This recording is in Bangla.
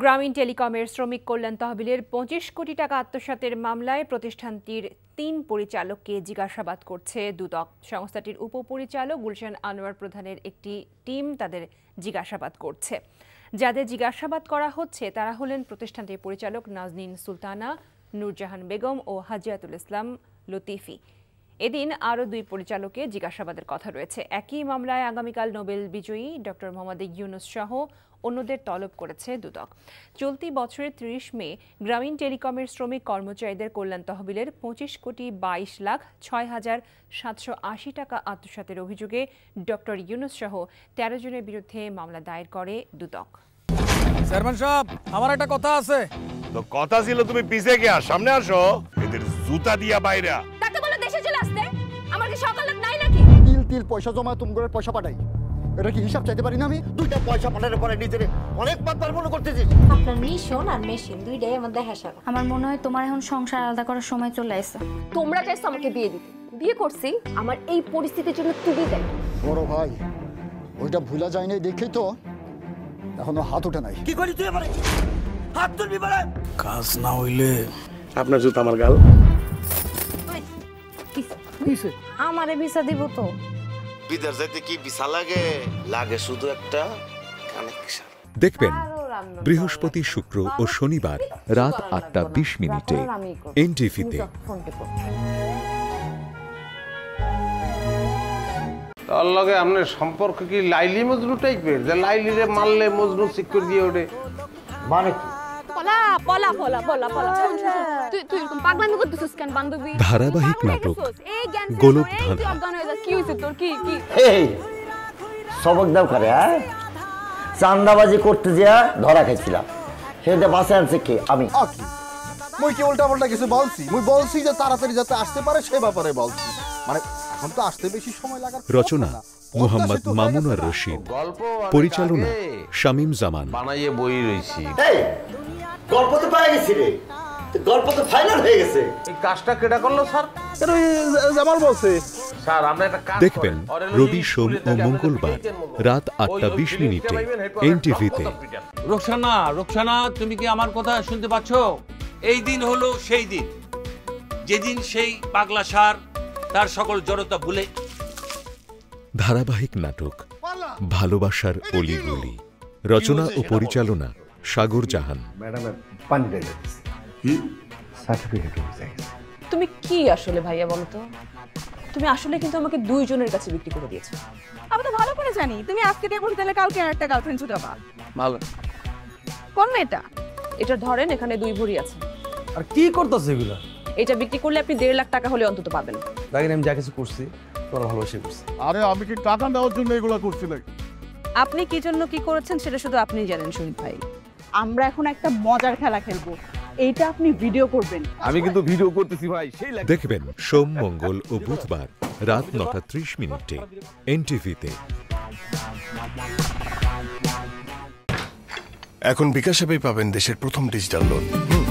গ্রামীণ টেলিকমের শ্রমিক কল্যাণ তহবিলের পঁচিশ কোটি টাকা আত্মসাতের মামলায় প্রতিষ্ঠানটির তিন পরিচালককে জিজ্ঞাসাবাদ করছে দুদক। সংস্থাটির উপপরিচালক গুলশান আনোয়ার প্রধানের একটি টিম তাদের জিজ্ঞাসাবাদ করছে। যাদের জিজ্ঞাসাবাদ করা হচ্ছে, তারা হলেন প্রতিষ্ঠানটির পরিচালক নাজনীন সুলতানা, নূরজাহান বেগম ও হাজিয়াতুল ইসলাম লতিফি। এদিন আরও দুই পরিচালকের জিজ্ঞাসাবাদের কথা রয়েছে। একই মামলায় আগামীকাল নোবেল বিজয়ী ডক্টর মোহাম্মদ ইউনুস সহ অন্যদের তলব করেছে দুদক। চলতি বছরের ত্রিশ মে গ্রামীণ টেলিকমের শ্রমিক কর্মচারীদের কল্যাণ তহবিলের পঁচিশ কোটি বাইশ লাখ ছয় হাজার সাতশো আশি টাকা আত্মসাতের অভিযোগে ডক্টর ইউনুস সহ তেরো জনের বিরুদ্ধে মামলা দায়ের করে দুদক। চেয়ারম্যান সাহেব আমার একটা কথা আছে। তো কথা ছিল তুমি পিছে গিয়া সামনে আসো। এদের জুতা দিয়া বাইরা। তিল পয়সা জমা তুমি করে পয়সা পাঠাই। এটা কি হিসাব চাইতে পারি না আমি? দুইটা পয়সা পাঠানোর পরে নিজের অনেক মাত্রার মনে করতেছিস। আপনার মিশন আর মেশিন দুইটাই আমার দেখা সারা। আমার মনে হয় তোমার এখন সংসার আলাদা করার সময় চলে আসছে তোমরা চাইছো আমাকে বিয়ে দিতে। বিয়ে করছি আমার এই পরিস্থিতির জন্য তুমি দেয়। বড় ভাই ওইটা ভুলা যায় নাই দেখেই তো। এখনও হাত ওঠে নাই। কি করি তুই এবারে? হাত তুলবি বলে কাজ না হইলে আপনার জুতা আমার গাল। আমারে ভিসা দিব তো। বিদেশ যাইতে কি বিসা লাগে? লাগে শুধু একটা কানেকশন দেখবেন বৃহস্পতি শুক্র ও শনিবার রাত আটটা বিশ মিনিটে এনটিভিতে। তার লগে আপনার সম্পর্ক কি লাইলি মজনু টাইপের? যে লাইলিরে মারলে মজনু সিকিউর দিয়ে ওঠে। মানে কি? পলা পলা পলা পলা পলা। শোন, শোন, শোন। তুই তুই এরকম পাগলামি করতেছিস কেন বান্ধবী? ধারাবাহিক নাটক। গোলক ধাঁধা। কি হইছে? তোর কি কি? এই সবক দাও করে হ্যাঁ? চান্দাবাজি করতে যা ধরা খাইছিলাম। সেটা বাসে আনছে কে? আমি। মুই কি উল্টা পাল্টা কিছু বলছি? মুই বলছি যে তাড়াতাড়ি যাতে আসতে পারে সে ব্যাপারে বলছি। মানে এখন তো আসতে বেশি সময় লাগার রচনা মোহাম্মদ মামুনার গেছে। রশিদ। পরিচালনা শামীম জামান। বানাইয়ে বই রইছি। এই গল্প তো পাই গেছি রে। গল্প তো ফাইনাল হয়ে গেছে। এই কাজটা কেটা করল স্যার? জামাল বলছে। স্যার আমরা একটা কাজ দেখবেন রবি সোম ও মঙ্গলবার রাত আটটা বিশ মিনিটে এনটিভিতে রোকসানা রোকসানা তুমি কি আমার কথা শুনতে পাচ্ছ? এই দিন হলো সেই দিন। যেদিন সেই পাগলা সার তার সকল জড়তা ভুলে ধারাবাহিক নাটক ভালোবাসার অলিগলি রচনা ও পরিচালনা সাগর জাহান। দিয়ে কি সার্টিফিকেট হয়ে তুমি কি আসলে ভাইয়া বলো তো? তুমি আসলে কিন্তু আমাকে দুইজনের কাছে বিক্রি করে দিয়েছ। আমি তো ভালো করে জানি। তুমি আজকে তাহলে কালকে আর একটা গার্লফ্রেন্ড ছুটাবা ভালো। কোন মেয়েটা? এটা ধরেন এখানে দুই ভরি আছে। আর কি করতেছে এগুলা? এটা বিক্রি করলে আপনি দেড় লাখ টাকা হলে অন্তত পাবেন। দেখেন আমি যা কিছু করছি তোরা ভালোবাসে করছি। আরে আমি কি টাকা নেওয়ার জন্য এগুলো করছি নাকি? আপনি কি জন্য কি করেছেন সেটা শুধু আপনিই জানেন শহীদ ভাই। আমরা এখন একটা মজার খেলা খেলব। এইটা আপনি ভিডিও করবেন। আমি কিন্তু ভিডিও করতেছি ভাই সেই লাগে দেখবেন সোম মঙ্গল ও বুধবার রাত নটা ত্রিশ মিনিটে এনটিভিতে। এখন বিকাশ পাবেন দেশের প্রথম ডিজিটাল লোন হুম